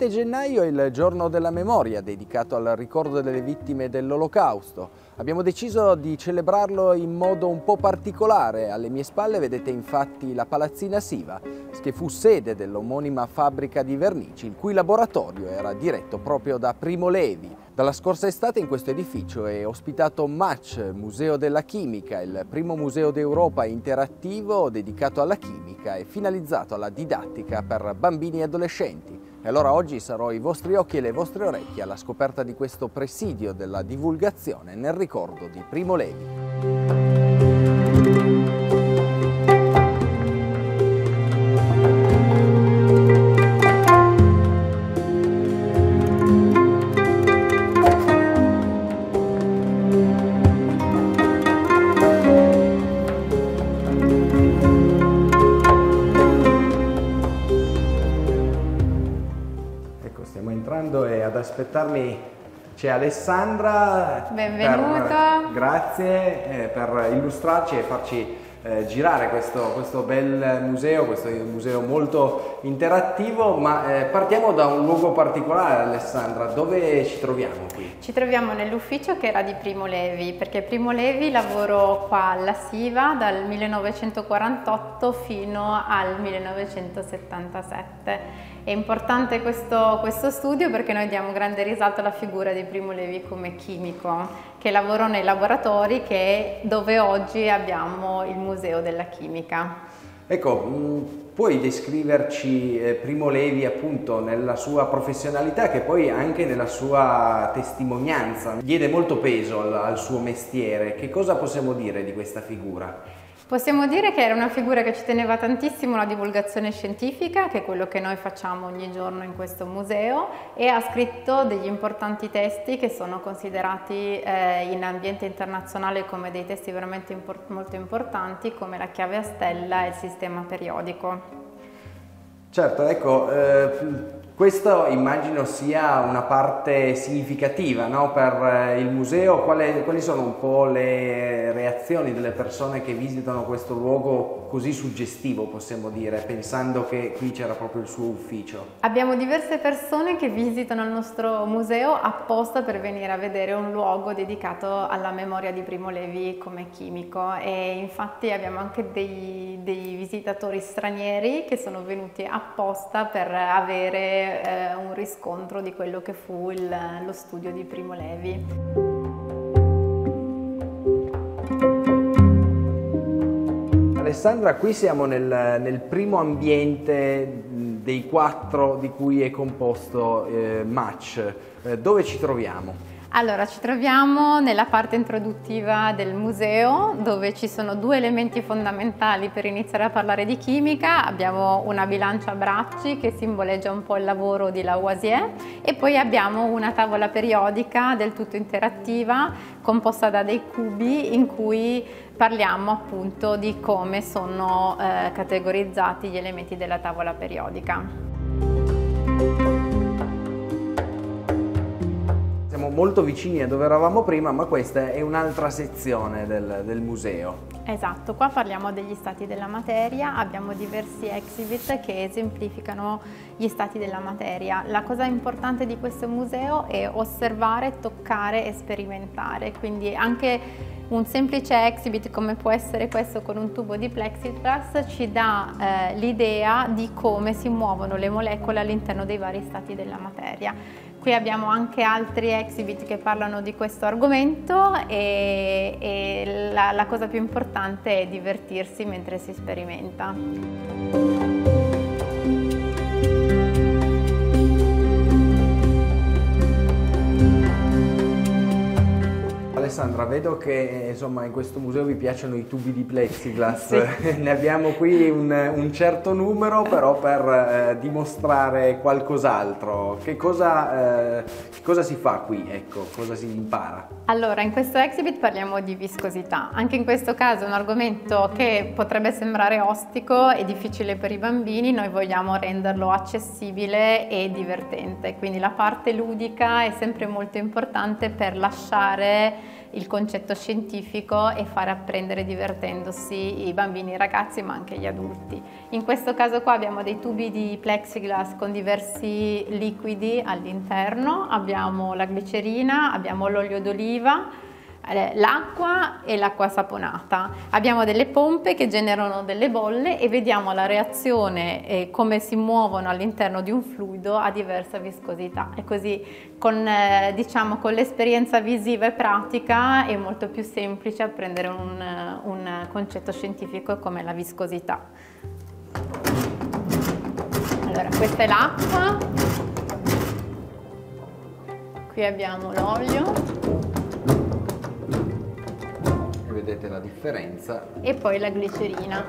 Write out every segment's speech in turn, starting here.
27 gennaio è il giorno della memoria dedicato al ricordo delle vittime dell'Olocausto. Abbiamo deciso di celebrarlo in modo un po' particolare. Alle mie spalle vedete infatti la Palazzina Siva, che fu sede dell'omonima fabbrica di vernici, il cui laboratorio era diretto proprio da Primo Levi. Dalla scorsa estate in questo edificio è ospitato MACH, Museo della Chimica, il primo museo d'Europa interattivo dedicato alla chimica e finalizzato alla didattica per bambini e adolescenti. E allora oggi sarò i vostri occhi e le vostre orecchie alla scoperta di questo presidio della divulgazione nel ricordo di Primo Levi. Aspettarmi c'è Alessandra. Benvenuta. Per, grazie eh, per illustrarci e farci eh, girare questo, questo, bel museo, questo museo molto interattivo, ma eh, partiamo da un luogo particolare Alessandra, dove ci troviamo qui? Ci troviamo nell'ufficio che era di Primo Levi, perché Primo Levi lavorò qua alla Siva dal 1948 fino al 1977 è importante questo, questo, studio perché noi diamo grande risalto alla figura di Primo Levi come chimico che lavorò nei laboratori che, dove oggi abbiamo il Museo della Chimica. Ecco, mm, puoi descriverci eh, Primo Levi appunto nella sua professionalità che poi anche nella sua testimonianza diede molto peso al, al suo mestiere. Che cosa possiamo dire di questa figura? Possiamo dire che era una figura che ci teneva tantissimo alla divulgazione scientifica, che è quello che noi facciamo ogni giorno in questo museo, e ha scritto degli importanti testi che sono considerati eh, in ambiente internazionale come dei testi veramente import molto importanti, come la chiave a stella e il sistema periodico. Certo, ecco, eh, questo immagino sia una parte significativa no? per eh, il museo, Quale, quali sono un po' le reazioni delle persone che visitano questo luogo così suggestivo possiamo dire, pensando che qui c'era proprio il suo ufficio? Abbiamo diverse persone che visitano il nostro museo apposta per venire a vedere un luogo dedicato alla memoria di Primo Levi come chimico e infatti abbiamo anche dei, dei visitatori stranieri che sono venuti apposta per avere eh, un riscontro di quello che fu il, lo studio di Primo Levi. Alessandra, qui siamo nel, nel, primo ambiente dei quattro di cui è composto eh, Match. Eh, dove ci troviamo? Allora, ci troviamo nella parte introduttiva del museo dove ci sono due elementi fondamentali per iniziare a parlare di chimica. Abbiamo una bilancia a bracci che simboleggia un po' il lavoro di Lavoisier e poi abbiamo una tavola periodica del tutto interattiva composta da dei cubi in cui parliamo appunto di come sono eh, categorizzati gli elementi della tavola periodica. Molto vicini a dove eravamo prima, ma questa è un'altra sezione del, del, museo. Esatto, qua parliamo degli stati della materia, abbiamo diversi exhibit che esemplificano gli stati della materia. La cosa importante di questo museo è osservare, toccare e sperimentare, quindi anche un semplice exhibit come può essere questo con un tubo di plexiglass ci dà eh, l'idea di come si muovono le molecole all'interno dei vari stati della materia. Qui abbiamo anche altri exhibit che parlano di questo argomento e, e la, la cosa più importante è divertirsi mentre si sperimenta. Alessandra, vedo che insomma, in questo museo vi piacciono i tubi di plexiglass, sì. ne abbiamo qui un, un, certo numero però per eh, dimostrare qualcos'altro. Che, eh, che cosa, si fa qui? Ecco, cosa si impara? Allora, in questo exhibit parliamo di viscosità. Anche in questo caso è un argomento che potrebbe sembrare ostico e difficile per i bambini, noi vogliamo renderlo accessibile e divertente, quindi la parte ludica è sempre molto importante per lasciare il concetto scientifico e fare apprendere divertendosi i bambini, i ragazzi ma anche gli adulti. In questo caso qua abbiamo dei tubi di plexiglass con diversi liquidi all'interno, abbiamo la glicerina, abbiamo l'olio d'oliva, l'acqua e l'acqua saponata. Abbiamo delle pompe che generano delle bolle e vediamo la reazione e come si muovono all'interno di un fluido a diversa viscosità e così con, eh, diciamo, con l'esperienza visiva e pratica è molto più semplice apprendere un, un concetto scientifico come la viscosità. Allora, questa è l'acqua, qui abbiamo l'olio vedete la differenza. E poi la glicerina.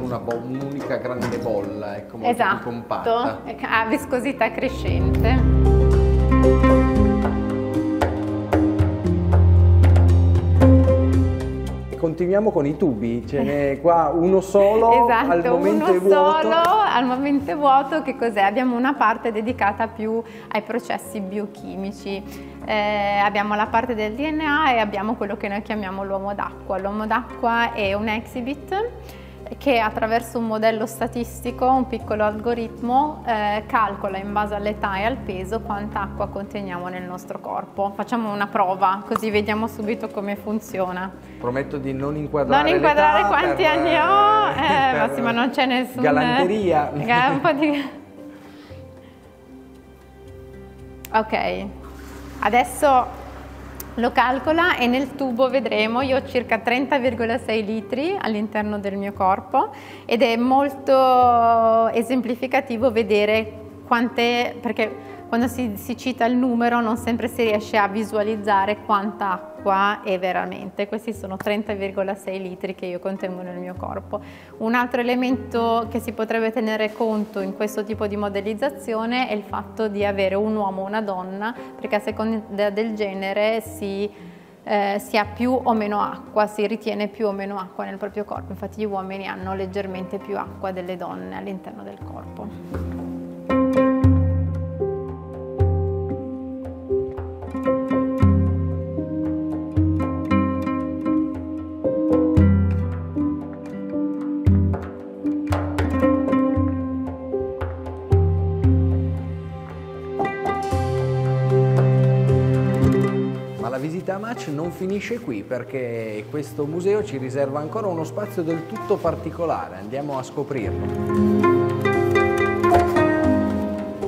Una bo- un'unica grande bolla, ecco, molto esatto, compatta. ha viscosità crescente. Continuiamo con i tubi, ce n'è qua uno solo, esatto, al momento uno vuoto. solo, al momento vuoto, che cos'è? Abbiamo una parte dedicata più ai processi biochimici, eh, abbiamo la parte del DNA e abbiamo quello che noi chiamiamo l'uomo d'acqua. L'uomo d'acqua è un exhibit che attraverso un modello statistico, un piccolo algoritmo, eh, calcola in base all'età e al peso quanta acqua conteniamo nel nostro corpo. Facciamo una prova così vediamo subito come funziona. Prometto di non inquadrare Non inquadrare quanti per, anni ho, eh, ma sì, ma non c'è nessun... Galanteria. Eh, un po' di... Ok, adesso lo calcola e nel tubo vedremo, io ho circa 30,6 litri all'interno del mio corpo ed è molto esemplificativo vedere quante, perché quando si, si, cita il numero non sempre si riesce a visualizzare quanta acqua è veramente. Questi sono 30,6 litri che io contengo nel mio corpo. Un altro elemento che si potrebbe tenere conto in questo tipo di modellizzazione è il fatto di avere un uomo o una donna, perché a seconda del genere si, eh, si ha più o meno acqua, si ritiene più o meno acqua nel proprio corpo. Infatti gli uomini hanno leggermente più acqua delle donne all'interno del corpo. Finisce qui perché questo museo ci riserva ancora uno spazio del tutto particolare, andiamo a scoprirlo.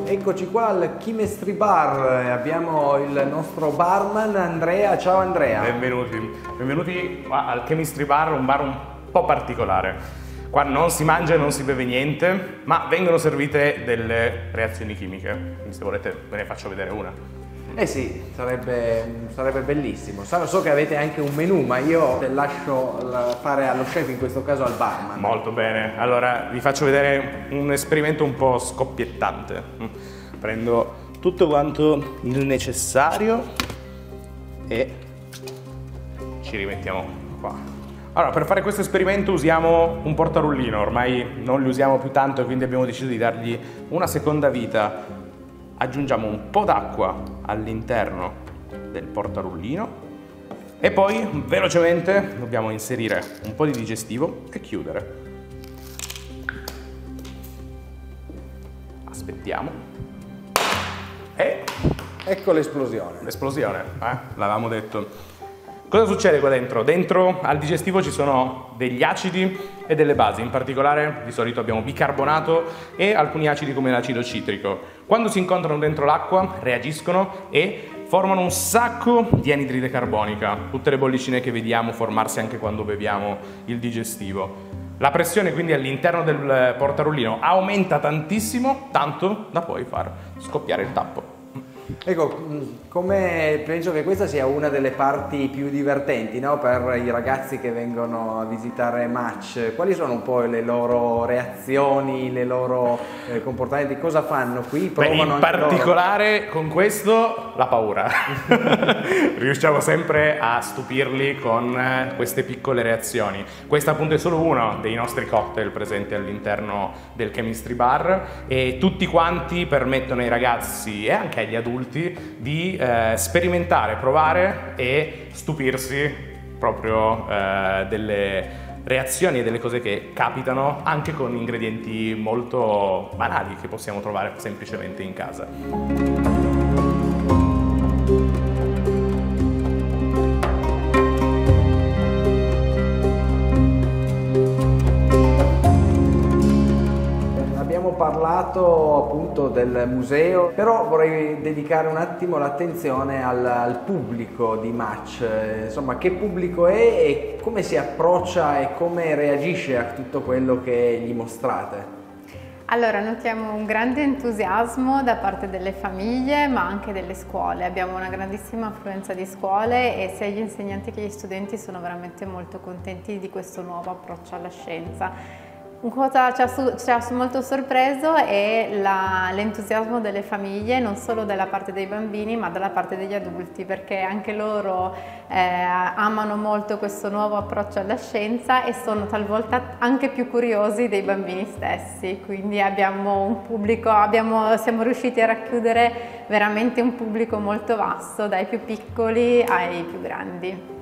Eccoci qua al Chemistry Bar, abbiamo il nostro barman Andrea, ciao Andrea. Benvenuti, benvenuti al Chemistry Bar, un bar un po' particolare. Qua non si mangia e non si beve niente, ma vengono servite delle reazioni chimiche. Quindi se volete ve ne faccio vedere una. Eh sì, sarebbe, sarebbe bellissimo. So che avete anche un menù, ma io lascio fare allo chef, in questo caso al barman. Molto bene. Allora vi faccio vedere un esperimento un po' scoppiettante. Prendo tutto quanto il necessario e ci rimettiamo qua. Allora, per fare questo esperimento usiamo un portarullino, ormai non li usiamo più tanto, quindi abbiamo deciso di dargli una seconda vita aggiungiamo un po' d'acqua all'interno del portarullino e poi velocemente dobbiamo inserire un po' di digestivo e chiudere. Aspettiamo. E... Ecco l'esplosione. L'esplosione, eh? l'avevamo detto. Cosa succede qua dentro? Dentro al digestivo ci sono degli acidi e delle basi, in particolare di solito abbiamo bicarbonato e alcuni acidi come l'acido citrico. Quando si incontrano dentro l'acqua reagiscono e formano un sacco di anidride carbonica, tutte le bollicine che vediamo formarsi anche quando beviamo il digestivo. La pressione quindi all'interno del portarullino aumenta tantissimo, tanto da poi far scoppiare il tappo. Ecco, mm, come penso che questa sia una delle parti più divertenti no? per i ragazzi che vengono a visitare Match, quali sono un po' le loro reazioni, le loro eh, comportamenti, cosa fanno qui? Beh, in particolare loro? con questo la paura. Riusciamo sempre a stupirli con eh, queste piccole reazioni. Questo appunto è solo uno dei nostri cocktail presenti all'interno del Chemistry Bar e tutti quanti permettono ai ragazzi e anche agli adulti adulti di eh, sperimentare, provare e stupirsi proprio eh, delle reazioni e delle cose che capitano anche con ingredienti molto banali che possiamo trovare semplicemente in casa. Parlato appunto del museo, però vorrei dedicare un attimo l'attenzione al, al pubblico di Match, insomma che pubblico è e come si approccia e come reagisce a tutto quello che gli mostrate. Allora, notiamo un grande entusiasmo da parte delle famiglie ma anche delle scuole. Abbiamo una grandissima affluenza di scuole e sia gli insegnanti che gli studenti sono veramente molto contenti di questo nuovo approccio alla scienza. Cosa ci ha, ci ha, molto sorpreso è l'entusiasmo delle famiglie, non solo dalla parte dei bambini ma dalla parte degli adulti, perché anche loro eh, amano molto questo nuovo approccio alla scienza e sono talvolta anche più curiosi dei bambini stessi. Quindi abbiamo un pubblico, abbiamo, siamo riusciti a racchiudere veramente un pubblico molto vasto, dai più piccoli ai più grandi.